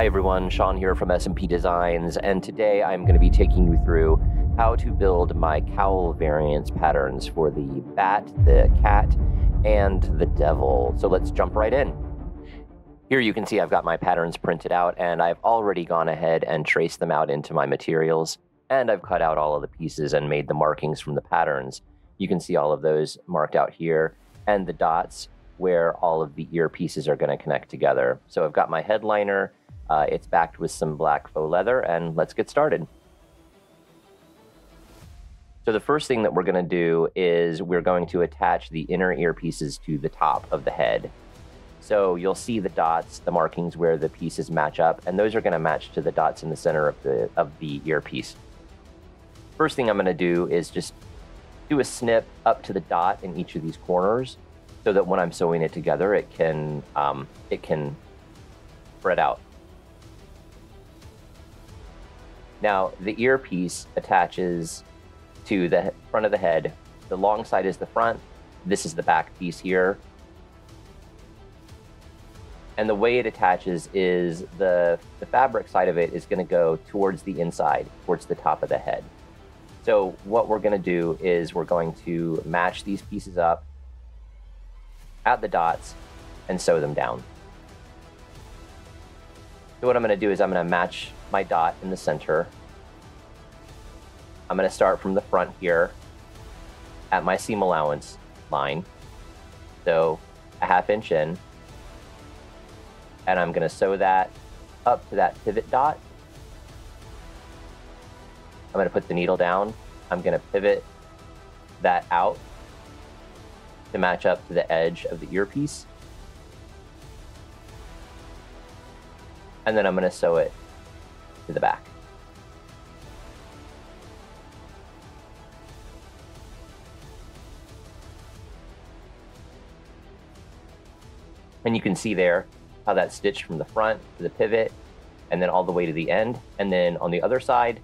Hi everyone, Sean here from SMP Designs, and today I'm going to be taking you through how to build my cowl variants patterns for the bat, the cat, and the devil. So let's jump right in. Here you can see I've got my patterns printed out, and I've already gone ahead and traced them out into my materials, and I've cut out all of the pieces and made the markings from the patterns. You can see all of those marked out here, and the dots where all of the ear pieces are going to connect together. So I've got my headliner, uh, it's backed with some black faux leather, and let's get started. So the first thing that we're going to do is we're going to attach the inner earpieces to the top of the head. So you'll see the dots, the markings where the pieces match up, and those are going to match to the dots in the center of the of the earpiece. First thing I'm going to do is just do a snip up to the dot in each of these corners, so that when I'm sewing it together, it can um, it can spread out. Now, the earpiece attaches to the front of the head. The long side is the front. This is the back piece here. And the way it attaches is the, the fabric side of it is going to go towards the inside, towards the top of the head. So what we're going to do is we're going to match these pieces up at the dots and sew them down. So what I'm going to do is I'm going to match my dot in the center. I'm going to start from the front here at my seam allowance line. So a half inch in. And I'm going to sew that up to that pivot dot. I'm going to put the needle down. I'm going to pivot that out to match up to the edge of the earpiece. And then I'm going to sew it to the back. And you can see there how that's stitched from the front to the pivot and then all the way to the end. And then on the other side,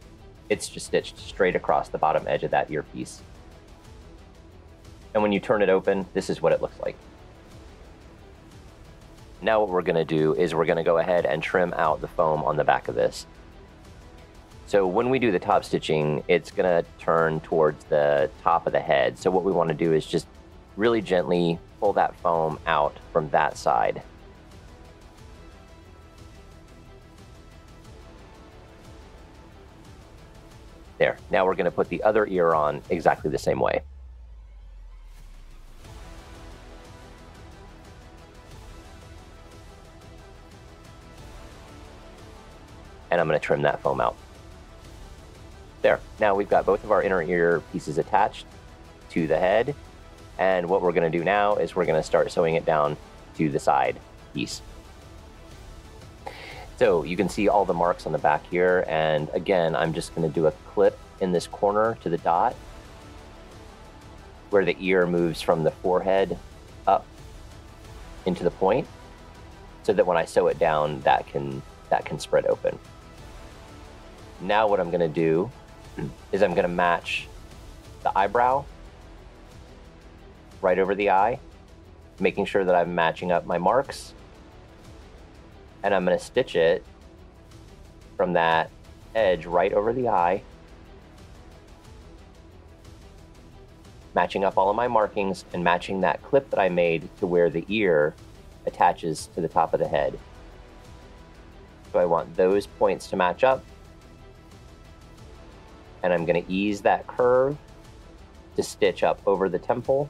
it's just stitched straight across the bottom edge of that earpiece. And when you turn it open, this is what it looks like. Now what we're going to do is we're going to go ahead and trim out the foam on the back of this. So when we do the top stitching, it's going to turn towards the top of the head. So what we want to do is just really gently pull that foam out from that side. There. Now we're going to put the other ear on exactly the same way. And I'm going to trim that foam out. There. Now we've got both of our inner ear pieces attached to the head. And what we're going to do now is we're going to start sewing it down to the side piece. So you can see all the marks on the back here. And again, I'm just going to do a clip in this corner to the dot where the ear moves from the forehead up into the point so that when I sew it down, that can, that can spread open. Now what I'm going to do is I'm going to match the eyebrow right over the eye, making sure that I'm matching up my marks. And I'm going to stitch it from that edge right over the eye, matching up all of my markings and matching that clip that I made to where the ear attaches to the top of the head. So I want those points to match up and I'm going to ease that curve to stitch up over the temple.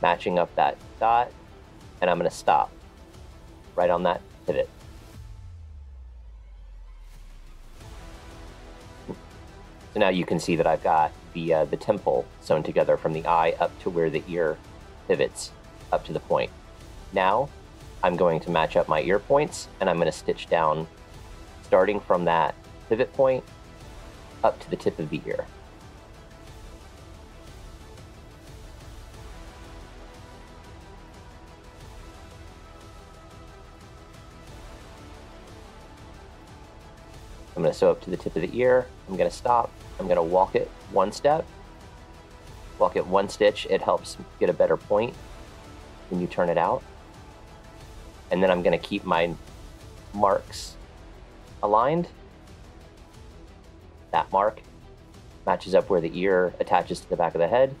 Matching up that dot, and I'm going to stop right on that pivot. So now you can see that I've got the, uh, the temple sewn together from the eye up to where the ear pivots up to the point. Now I'm going to match up my ear points and I'm going to stitch down starting from that pivot point up to the tip of the ear. I'm going to sew up to the tip of the ear. I'm going to stop. I'm going to walk it one step. Walk it one stitch. It helps get a better point when you turn it out. And then I'm going to keep my marks aligned. That mark matches up where the ear attaches to the back of the head.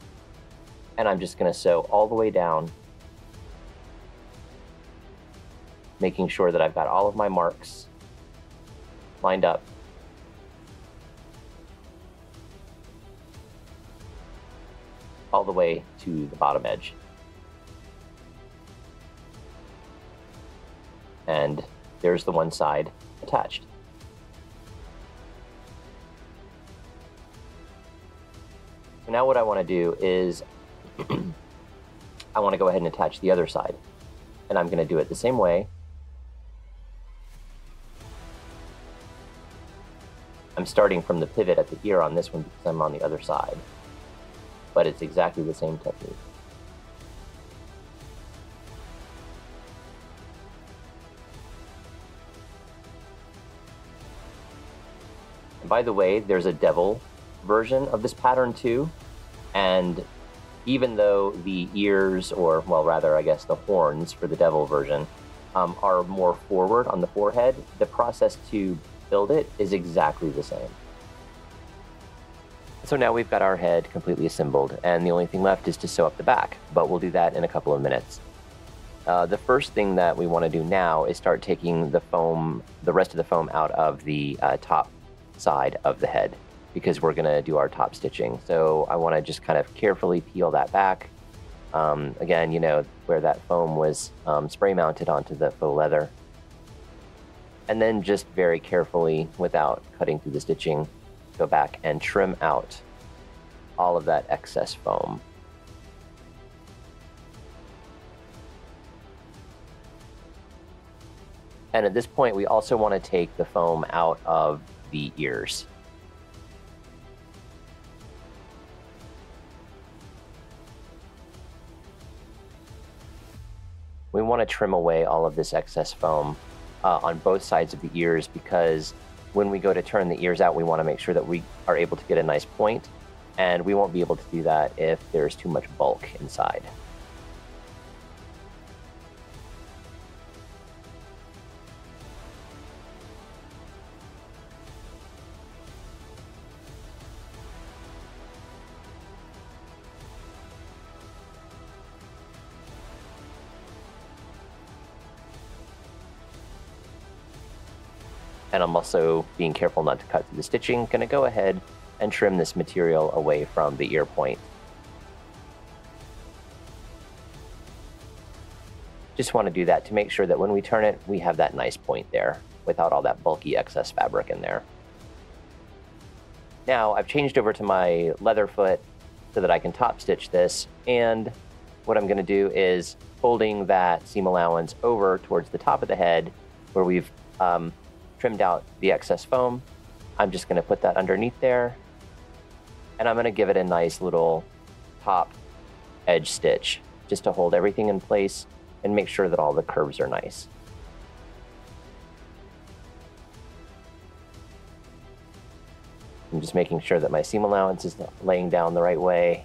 And I'm just going to sew all the way down, making sure that I've got all of my marks lined up. all the way to the bottom edge. And there's the one side attached. So now what I want to do is I want to go ahead and attach the other side. And I'm going to do it the same way. I'm starting from the pivot at the ear on this one because I'm on the other side but it's exactly the same technique. By the way, there's a devil version of this pattern too, and even though the ears, or well, rather, I guess the horns for the devil version, um, are more forward on the forehead, the process to build it is exactly the same. So now we've got our head completely assembled, and the only thing left is to sew up the back, but we'll do that in a couple of minutes. Uh, the first thing that we want to do now is start taking the foam, the rest of the foam out of the uh, top side of the head, because we're going to do our top stitching. So I want to just kind of carefully peel that back. Um, again, you know, where that foam was um, spray mounted onto the faux leather. And then just very carefully, without cutting through the stitching, go back and trim out all of that excess foam. And at this point, we also want to take the foam out of the ears. We want to trim away all of this excess foam uh, on both sides of the ears because when we go to turn the ears out, we want to make sure that we are able to get a nice point, and we won't be able to do that if there's too much bulk inside. And I'm also being careful not to cut through the stitching, gonna go ahead and trim this material away from the ear point. Just want to do that to make sure that when we turn it, we have that nice point there without all that bulky excess fabric in there. Now I've changed over to my leather foot so that I can top stitch this and what I'm going to do is folding that seam allowance over towards the top of the head where we've um, trimmed out the excess foam. I'm just going to put that underneath there. And I'm going to give it a nice little top edge stitch just to hold everything in place and make sure that all the curves are nice. I'm just making sure that my seam allowance is laying down the right way.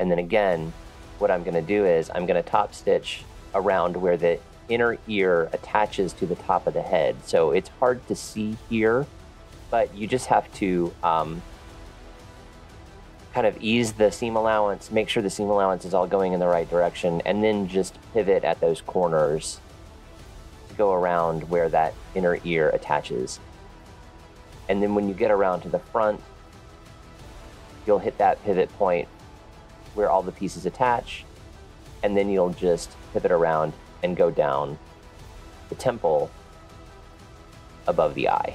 And then again, what I'm going to do is I'm going to top stitch around where the inner ear attaches to the top of the head. So it's hard to see here, but you just have to um, kind of ease the seam allowance, make sure the seam allowance is all going in the right direction, and then just pivot at those corners to go around where that inner ear attaches. And then when you get around to the front, you'll hit that pivot point where all the pieces attach, and then you'll just pivot around and go down the temple above the eye.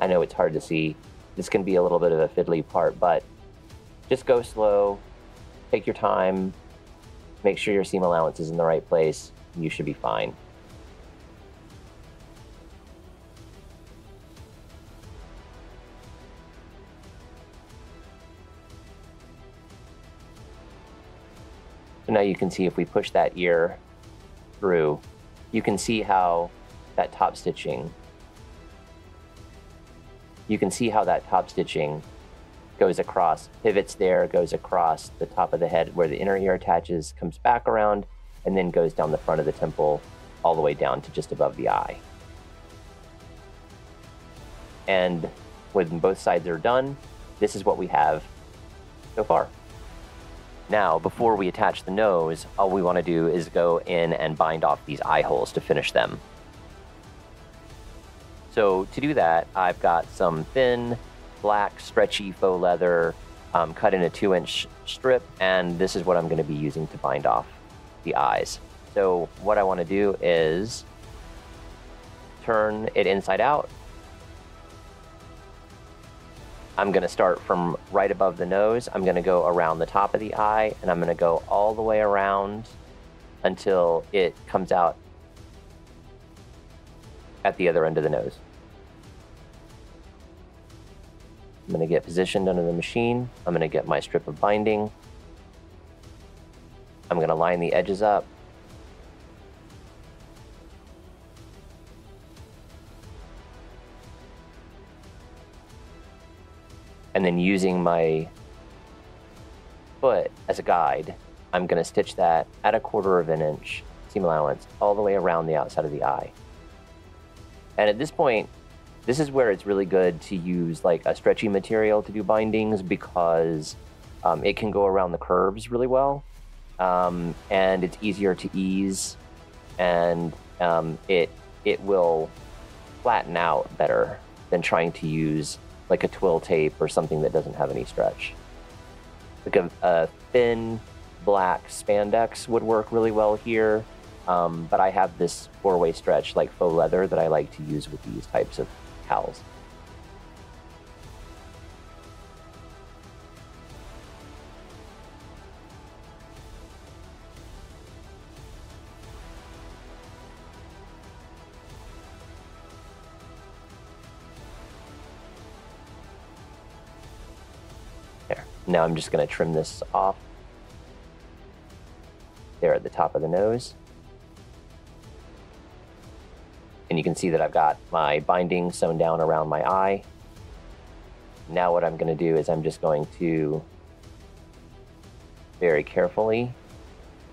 I know it's hard to see. This can be a little bit of a fiddly part, but just go slow, take your time, make sure your seam allowance is in the right place, you should be fine. So now you can see if we push that ear through, you can see how that top stitching, you can see how that top stitching goes across, pivots there, goes across the top of the head where the inner ear attaches, comes back around, and then goes down the front of the temple all the way down to just above the eye. And when both sides are done, this is what we have so far. Now, before we attach the nose, all we want to do is go in and bind off these eye holes to finish them. So to do that, I've got some thin, black, stretchy faux leather um, cut in a two inch strip, and this is what I'm going to be using to bind off the eyes. So what I want to do is turn it inside out I'm going to start from right above the nose. I'm going to go around the top of the eye, and I'm going to go all the way around until it comes out at the other end of the nose. I'm going to get positioned under the machine. I'm going to get my strip of binding. I'm going to line the edges up. and then using my foot as a guide, I'm going to stitch that at a quarter of an inch seam allowance all the way around the outside of the eye. And at this point, this is where it's really good to use like a stretchy material to do bindings because um, it can go around the curves really well. Um, and it's easier to ease and um, it it will flatten out better than trying to use like a twill tape or something that doesn't have any stretch. Like a, a thin black spandex would work really well here, um, but I have this four-way stretch like faux leather that I like to use with these types of cowls. Now I'm just going to trim this off there at the top of the nose. And you can see that I've got my binding sewn down around my eye. Now what I'm going to do is I'm just going to very carefully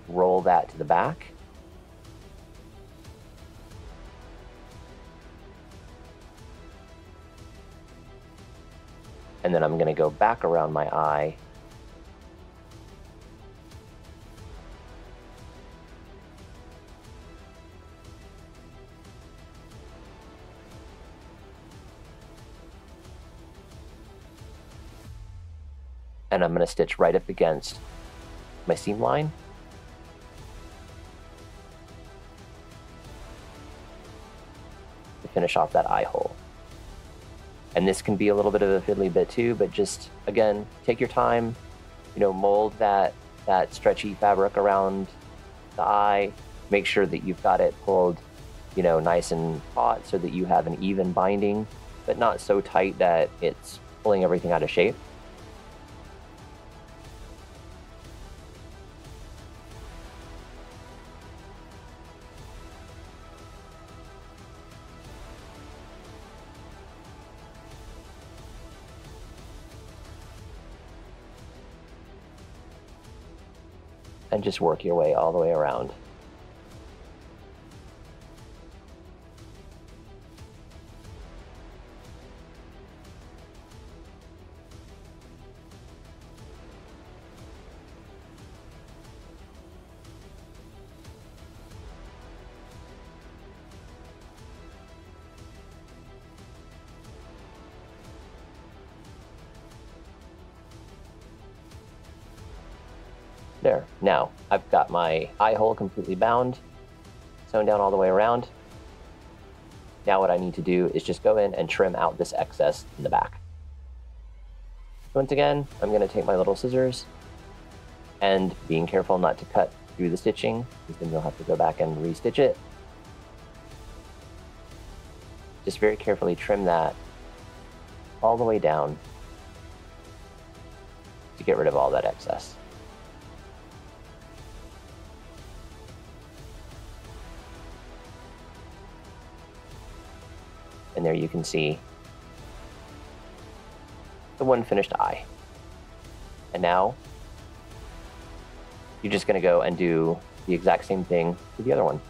roll that to the back. And then I'm going to go back around my eye. And I'm going to stitch right up against my seam line. to finish off that eye hole. And this can be a little bit of a fiddly bit too, but just again, take your time, you know, mold that that stretchy fabric around the eye. Make sure that you've got it pulled, you know, nice and taut so that you have an even binding, but not so tight that it's pulling everything out of shape. Just work your way all the way around. There. Now, I've got my eye hole completely bound, sewn down all the way around. Now what I need to do is just go in and trim out this excess in the back. Once again, I'm going to take my little scissors and being careful not to cut through the stitching, because then you'll have to go back and restitch it. Just very carefully trim that all the way down to get rid of all that excess. There you can see the one finished eye. And now you're just going to go and do the exact same thing to the other one.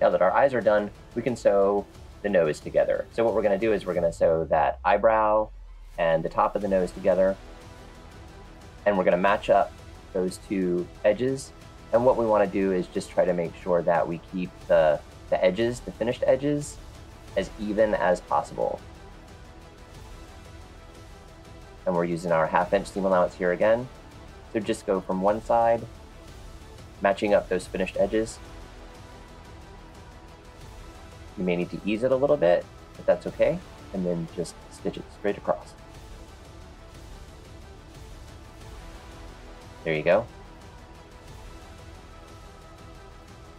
Now that our eyes are done, we can sew the nose together. So what we're going to do is we're going to sew that eyebrow and the top of the nose together. And we're going to match up those two edges. And what we want to do is just try to make sure that we keep the, the edges, the finished edges, as even as possible. And we're using our half inch seam allowance here again. So just go from one side, matching up those finished edges, you may need to ease it a little bit, but that's okay. And then just stitch it straight across. There you go.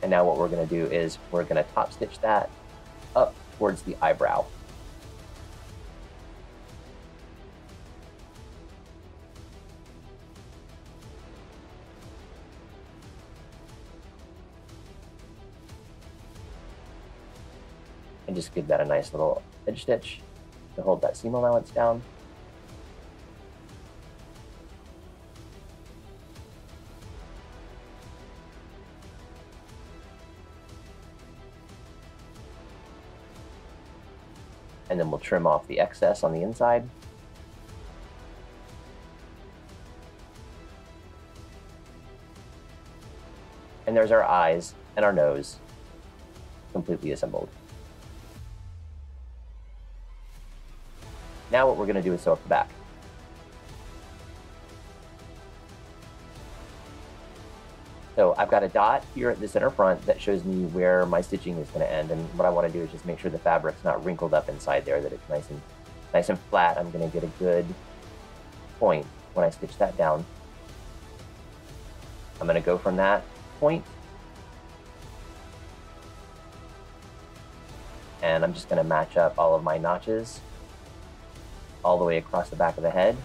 And now what we're going to do is we're going to top stitch that up towards the eyebrow. Just give that a nice little edge stitch to hold that seam allowance down. And then we'll trim off the excess on the inside. And there's our eyes and our nose completely assembled. Now what we're going to do is sew up the back. So I've got a dot here at the center front that shows me where my stitching is going to end. And what I want to do is just make sure the fabric's not wrinkled up inside there, that it's nice and nice and flat. I'm going to get a good point when I stitch that down. I'm going to go from that point and I'm just going to match up all of my notches all the way across the back of the head,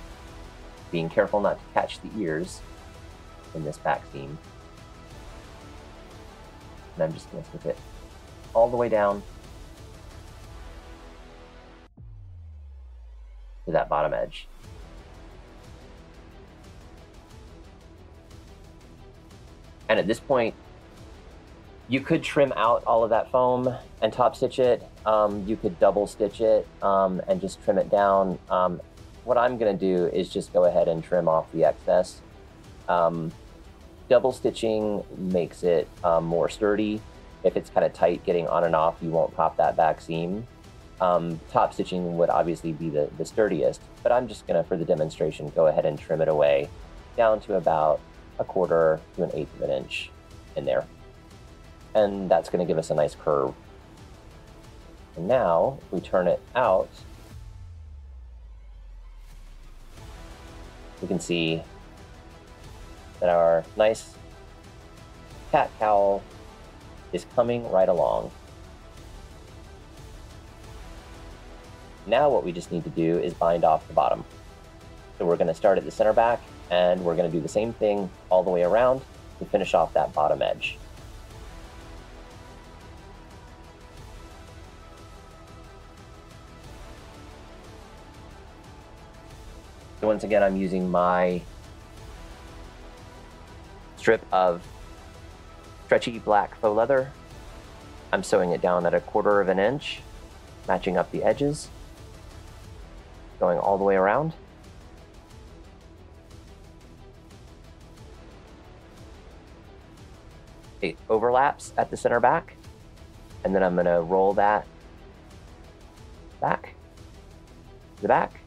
being careful not to catch the ears in this back seam. And I'm just going to slip it all the way down to that bottom edge. And at this point, you could trim out all of that foam and top stitch it. Um, you could double stitch it um, and just trim it down. Um, what I'm going to do is just go ahead and trim off the excess. Um, double stitching makes it um, more sturdy. If it's kind of tight getting on and off, you won't pop that back seam. Um, top stitching would obviously be the, the sturdiest, but I'm just going to, for the demonstration, go ahead and trim it away down to about a quarter to an eighth of an inch in there and that's going to give us a nice curve. And now, we turn it out, we can see that our nice cat cowl is coming right along. Now what we just need to do is bind off the bottom. So we're going to start at the center back, and we're going to do the same thing all the way around to finish off that bottom edge. So once again, I'm using my strip of stretchy black faux leather. I'm sewing it down at a quarter of an inch, matching up the edges, going all the way around. It overlaps at the center back, and then I'm going to roll that back the back.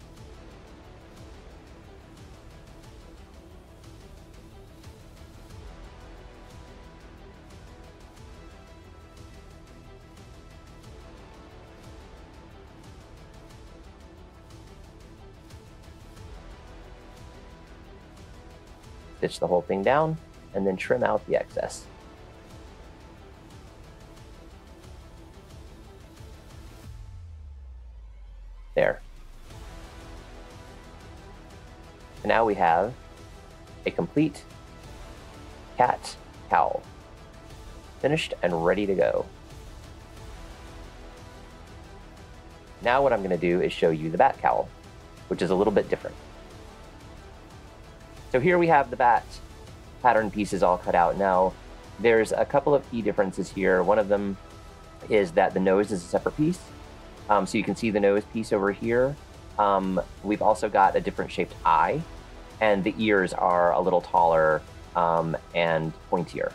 Stitch the whole thing down and then trim out the excess. There. And now we have a complete cat cowl. Finished and ready to go. Now what I'm going to do is show you the bat cowl, which is a little bit different. So here we have the bat pattern pieces all cut out. Now, there's a couple of key differences here. One of them is that the nose is a separate piece. Um, so you can see the nose piece over here. Um, we've also got a different shaped eye, and the ears are a little taller um, and pointier.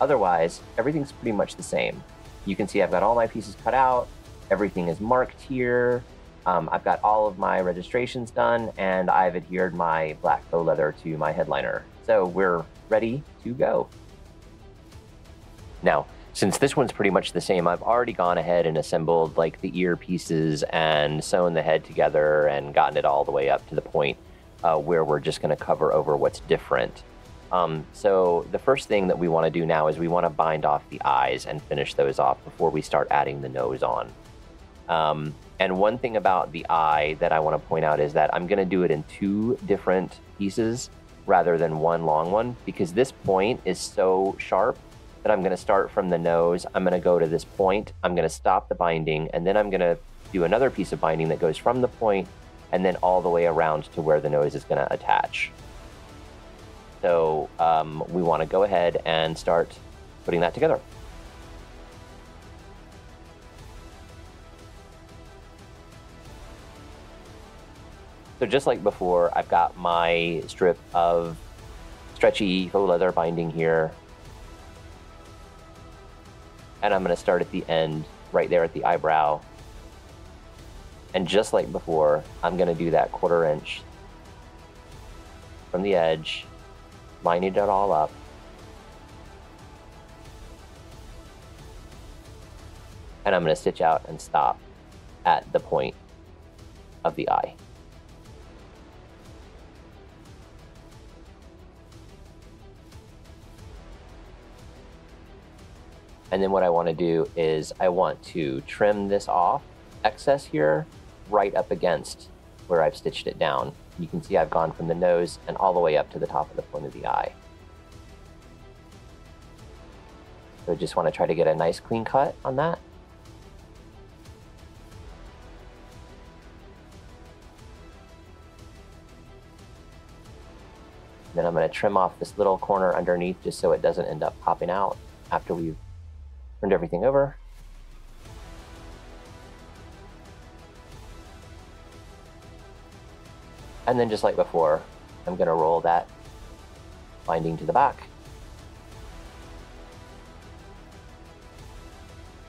Otherwise, everything's pretty much the same. You can see I've got all my pieces cut out. Everything is marked here. Um, I've got all of my registrations done, and I've adhered my black faux leather to my headliner. So we're ready to go. Now, since this one's pretty much the same, I've already gone ahead and assembled like the ear pieces and sewn the head together and gotten it all the way up to the point uh, where we're just going to cover over what's different. Um, so the first thing that we want to do now is we want to bind off the eyes and finish those off before we start adding the nose on. Um, and one thing about the eye that I want to point out is that I'm going to do it in two different pieces rather than one long one because this point is so sharp that I'm going to start from the nose. I'm going to go to this point. I'm going to stop the binding and then I'm going to do another piece of binding that goes from the point and then all the way around to where the nose is going to attach. So um, we want to go ahead and start putting that together. So just like before, I've got my strip of stretchy faux leather binding here. And I'm going to start at the end, right there at the eyebrow. And just like before, I'm going to do that quarter inch from the edge, lining it all up. And I'm going to stitch out and stop at the point of the eye. And then what I want to do is I want to trim this off excess here right up against where I've stitched it down. You can see I've gone from the nose and all the way up to the top of the point of the eye. So I just want to try to get a nice clean cut on that. Then I'm going to trim off this little corner underneath just so it doesn't end up popping out after we've Turned everything over. And then just like before, I'm going to roll that binding to the back.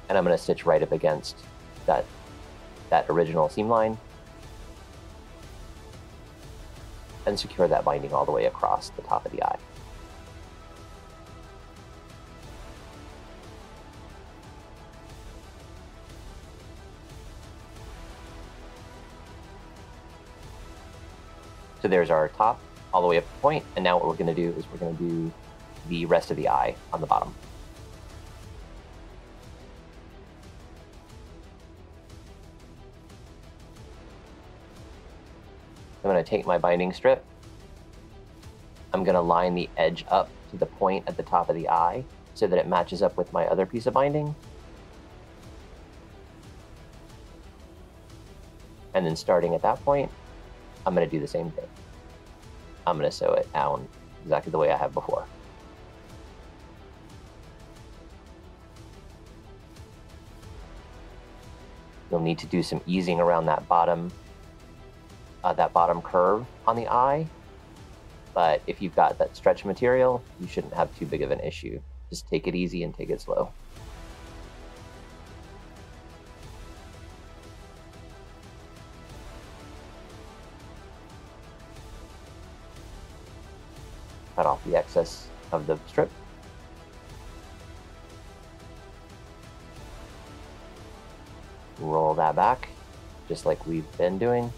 And I'm going to stitch right up against that, that original seam line. And secure that binding all the way across the top of the eye. So there's our top all the way up to the point. And now what we're going to do is we're going to do the rest of the eye on the bottom. I'm going to take my binding strip. I'm going to line the edge up to the point at the top of the eye so that it matches up with my other piece of binding. And then starting at that point, I'm going to do the same thing. I'm going to sew it down exactly the way I have before. You'll need to do some easing around that bottom, uh, that bottom curve on the eye. But if you've got that stretch material, you shouldn't have too big of an issue. Just take it easy and take it slow. Cut off the excess of the strip. Roll that back, just like we've been doing.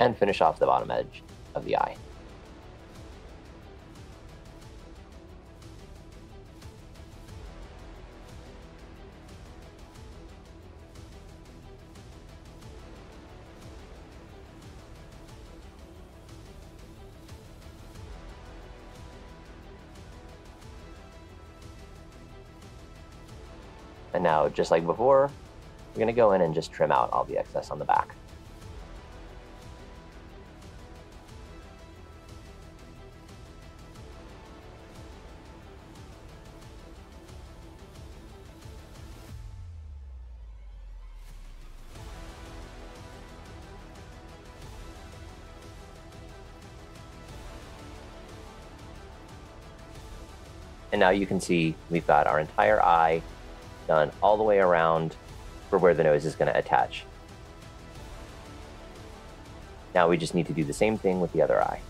And finish off the bottom edge of the eye. And now, just like before, we're going to go in and just trim out all the excess on the back. And now you can see we've got our entire eye done all the way around for where the nose is going to attach. Now we just need to do the same thing with the other eye.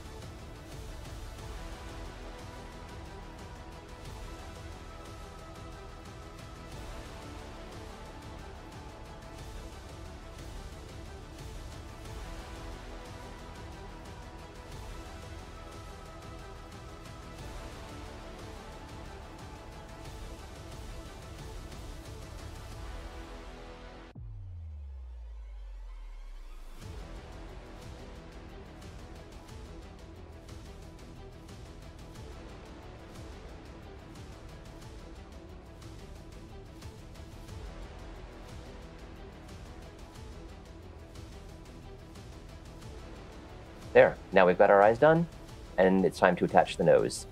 There, now we've got our eyes done, and it's time to attach the nose.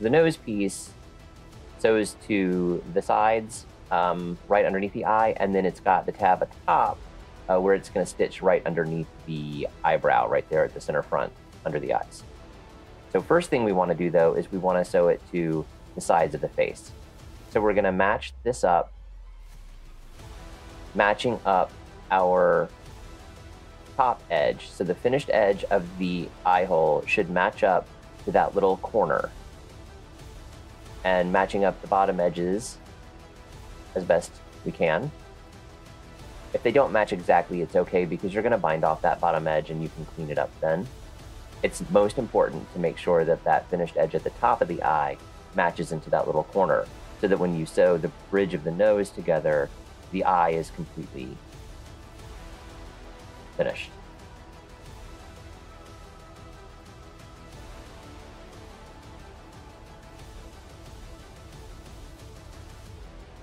The nose piece sews to the sides, um, right underneath the eye, and then it's got the tab atop uh, where it's going to stitch right underneath the eyebrow, right there at the center front, under the eyes. So first thing we want to do, though, is we want to sew it to the sides of the face. So we're going to match this up, matching up our top edge. So the finished edge of the eye hole should match up to that little corner. And matching up the bottom edges as best we can. If they don't match exactly, it's okay because you're going to bind off that bottom edge and you can clean it up then. It's most important to make sure that that finished edge at the top of the eye matches into that little corner so that when you sew the bridge of the nose together, the eye is completely finished.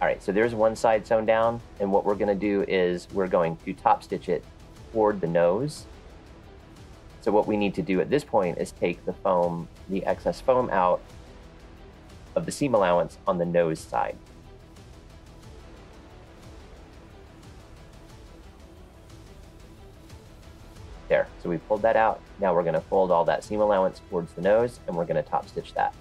All right, so there's one side sewn down, and what we're gonna do is we're going to top stitch it toward the nose. So what we need to do at this point is take the foam, the excess foam out of the seam allowance on the nose side. Pulled that out. Now we're gonna fold all that seam allowance towards the nose and we're gonna top stitch that.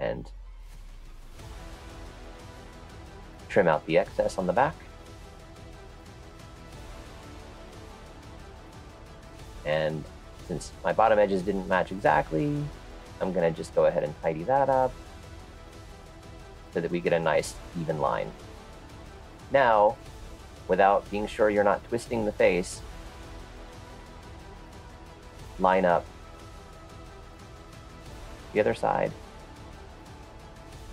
And trim out the excess on the back. Since my bottom edges didn't match exactly, I'm gonna just go ahead and tidy that up so that we get a nice even line. Now, without being sure you're not twisting the face, line up the other side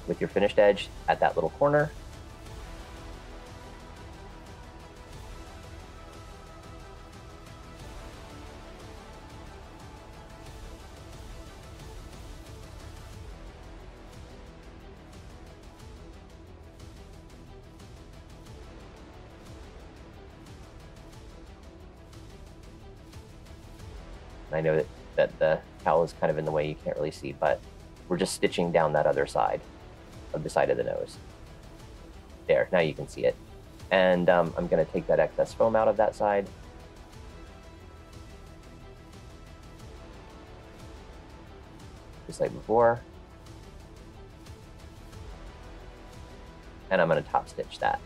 with your finished edge at that little corner is kind of in the way, you can't really see, but we're just stitching down that other side of the side of the nose. There, now you can see it. And um, I'm going to take that excess foam out of that side. Just like before. And I'm going to top stitch that.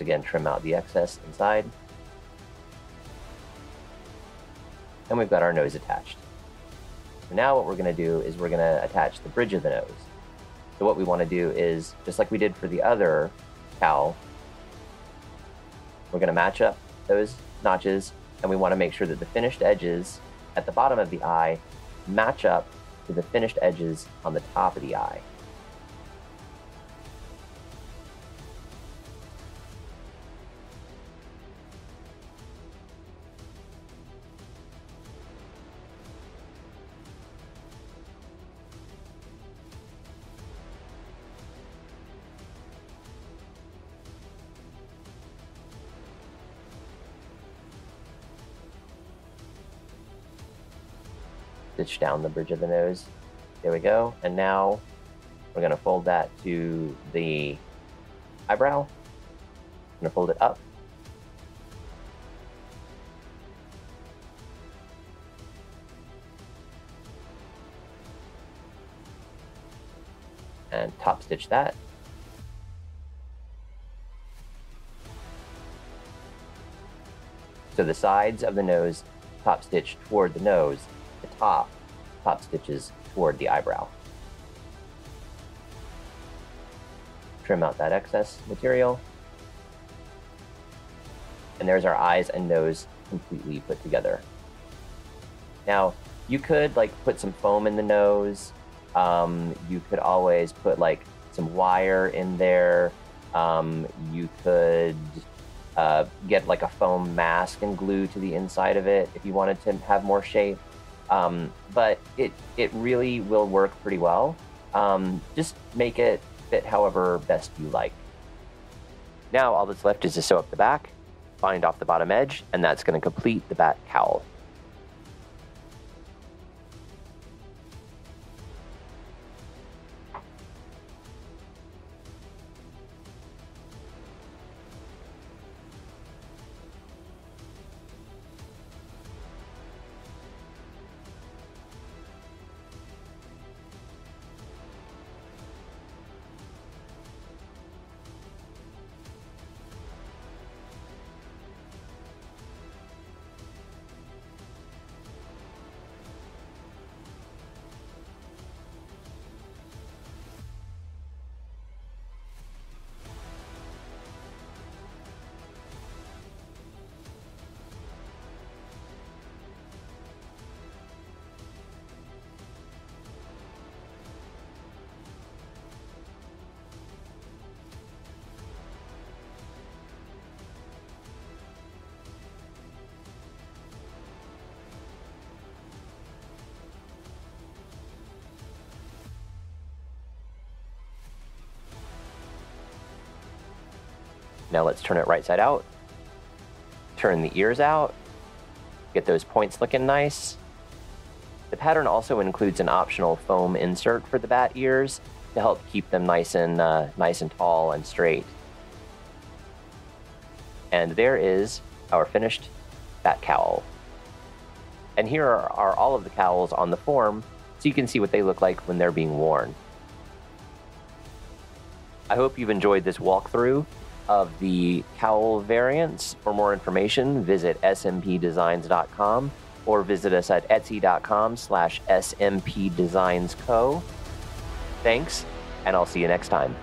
Once again, trim out the excess inside. And we've got our nose attached. So now what we're going to do is we're going to attach the bridge of the nose. So what we want to do is, just like we did for the other cowl, we're going to match up those notches and we want to make sure that the finished edges at the bottom of the eye match up to the finished edges on the top of the eye. Stitch down the bridge of the nose. There we go. And now we're going to fold that to the eyebrow. I'm going to fold it up. And top stitch that. So the sides of the nose top stitch toward the nose top, top stitches toward the eyebrow. Trim out that excess material. And there's our eyes and nose completely put together. Now, you could like put some foam in the nose. Um, you could always put like some wire in there. Um, you could uh, get like a foam mask and glue to the inside of it if you wanted to have more shape. Um, but it it really will work pretty well. Um, just make it fit however best you like. Now all that's left is to sew up the back, bind off the bottom edge, and that's going to complete the bat cowl. Now let's turn it right side out. Turn the ears out. Get those points looking nice. The pattern also includes an optional foam insert for the bat ears to help keep them nice and uh, nice and tall and straight. And there is our finished bat cowl. And here are, are all of the cowls on the form so you can see what they look like when they're being worn. I hope you've enjoyed this walkthrough of the cowl variants. For more information, visit smpdesigns.com or visit us at etsy.com slash smpdesignsco. Thanks, and I'll see you next time.